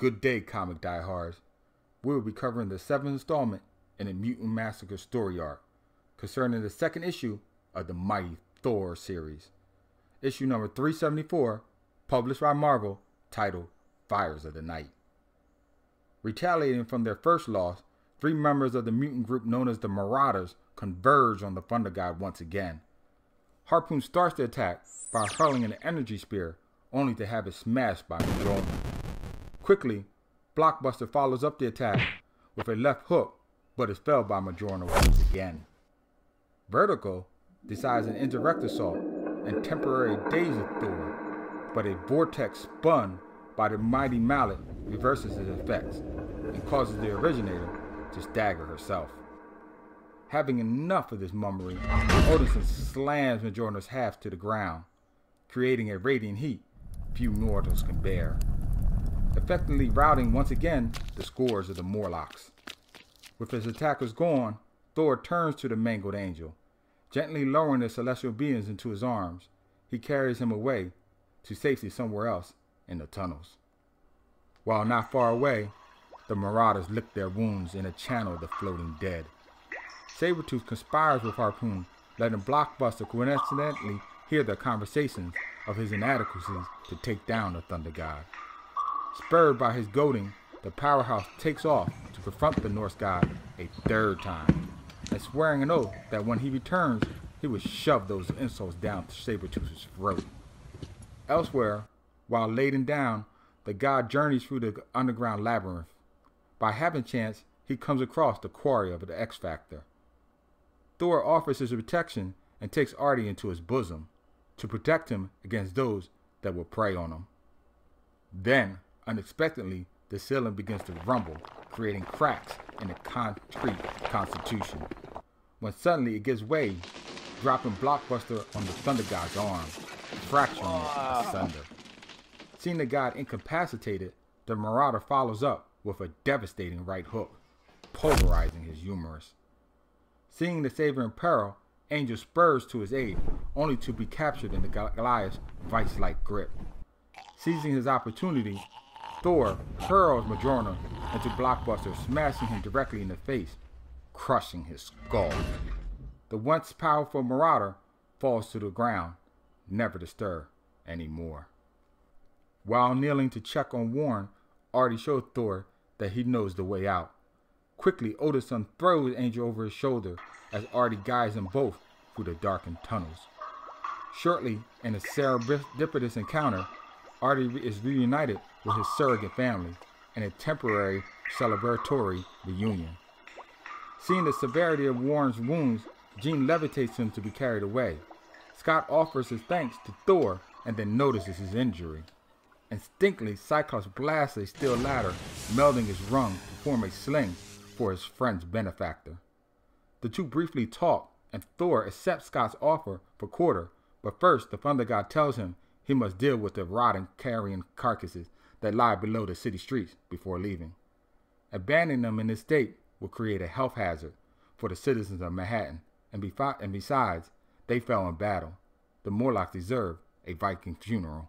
Good day, comic diehards. We will be covering the seventh installment in the Mutant Massacre story arc concerning the second issue of the Mighty Thor series. Issue number 374, published by Marvel, titled Fires of the Night. Retaliating from their first loss, three members of the mutant group known as the Marauders converge on the Thunder God once again. Harpoon starts the attack by hurling an energy spear, only to have it smashed by Mjolnir. Quickly, Blockbuster follows up the attack with a left hook, but is felled by Mjolnir once again. Vertigo decides an indirect assault and temporary dazes Thor, but a vortex spun by the mighty mallet reverses its effects and causes the originator to stagger herself. Having enough of this mummery, Odinson slams Mjolnir's half to the ground, creating a radiant heat few mortals can bear effectively routing once again the scores of the Morlocks. With his attackers gone, Thor turns to the mangled angel. Gently lowering the celestial beings into his arms, he carries him away to safety somewhere else in the tunnels. While not far away, the marauders lick their wounds in a channel of the floating dead. Sabretooth conspires with Harpoon, letting Blockbuster coincidentally hear their conversations of his inadequacies to take down the Thunder God. Spurred by his goading, the powerhouse takes off to confront the Norse god a third time, and swearing an oath that when he returns, he will shove those insults down Sabretooth's throat. Elsewhere, while laden down, the god journeys through the underground labyrinth. By happen chance, he comes across the quarry of the X Factor. Thor offers his protection and takes Artie into his bosom to protect him against those that will prey on him. Then, Unexpectedly, the ceiling begins to rumble, creating cracks in the concrete constitution. When suddenly it gives way, dropping Blockbuster on the Thunder God's arm, fracturing it asunder. Seeing the god incapacitated, the Marauder follows up with a devastating right hook, pulverizing his humerus. Seeing the Savior in peril, Angel spurs to his aid, only to be captured in the Goliath's vice-like grip. Seizing his opportunity, Thor hurls Mjolnir into Blockbuster, smashing him directly in the face, crushing his skull. The once powerful Marauder falls to the ground, never to stir anymore. While kneeling to check on Warren, Artie shows Thor that he knows the way out. Quickly, Odinson throws Angel over his shoulder as Artie guides them both through the darkened tunnels. Shortly, in a serendipitous encounter, Artie is reunited with his surrogate family in a temporary celebratory reunion. Seeing the severity of Warren's wounds, Jean levitates him to be carried away. Scott offers his thanks to Thor and then notices his injury. Instinctively, Cyclops blasts a steel ladder, melding his rung to form a sling for his friend's benefactor. The two briefly talk, and Thor accepts Scott's offer for quarter, but first the Thunder God tells him he must deal with the rotting carrion carcasses that lie below the city streets before leaving. Abandoning them in this state will create a health hazard for the citizens of Manhattan, and, and besides, they fell in battle. The Morlocks deserve a Viking funeral.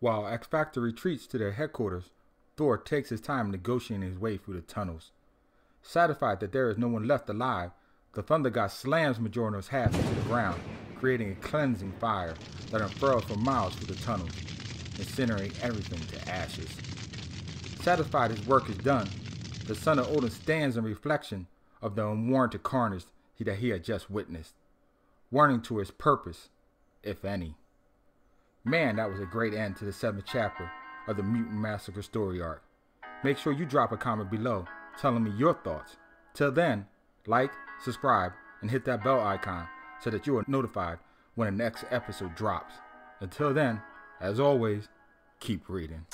While X Factor retreats to their headquarters, Thor takes his time negotiating his way through the tunnels. Satisfied that there is no one left alive, the Thunder God slams Mjolnir's hat into the ground creating a cleansing fire that unfurls for miles through the tunnels, incinerating everything to ashes. Satisfied his work is done, the son of Odin stands in reflection of the unwarranted carnage that he had just witnessed, warning to his purpose, if any. Man, that was a great end to the seventh chapter of the Mutant Massacre story arc. Make sure you drop a comment below telling me your thoughts. Till then, like, subscribe, and hit that bell icon so that you are notified when the next episode drops. Until then, as always, keep reading.